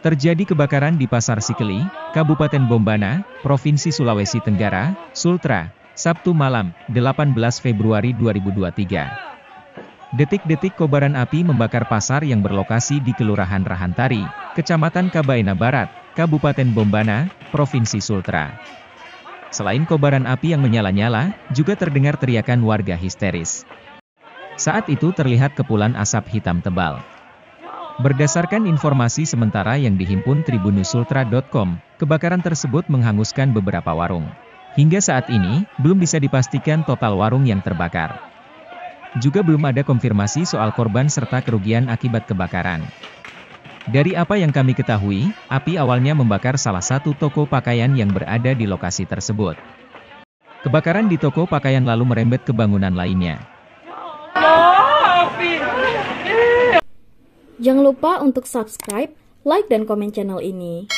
Terjadi kebakaran di Pasar Sikeli, Kabupaten Bombana, Provinsi Sulawesi Tenggara, Sultra, Sabtu malam, 18 Februari 2023. Detik-detik kobaran api membakar pasar yang berlokasi di Kelurahan Rahantari, Kecamatan Kabaina Barat, Kabupaten Bombana, Provinsi Sultra. Selain kobaran api yang menyala-nyala, juga terdengar teriakan warga histeris. Saat itu terlihat kepulan asap hitam tebal. Berdasarkan informasi sementara yang dihimpun tribunusultra.com, kebakaran tersebut menghanguskan beberapa warung. Hingga saat ini, belum bisa dipastikan total warung yang terbakar. Juga belum ada konfirmasi soal korban serta kerugian akibat kebakaran. Dari apa yang kami ketahui, api awalnya membakar salah satu toko pakaian yang berada di lokasi tersebut. Kebakaran di toko pakaian lalu merembet ke bangunan lainnya. Jangan lupa untuk subscribe, like, dan komen channel ini.